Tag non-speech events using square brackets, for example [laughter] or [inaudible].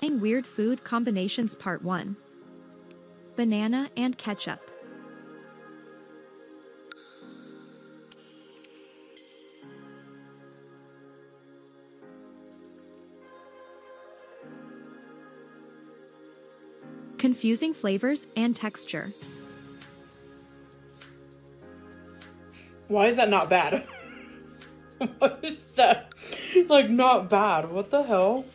Trying Weird Food Combinations Part 1 Banana and Ketchup. Confusing flavors and texture. Why is that not bad? [laughs] what is that? Like, not bad. What the hell?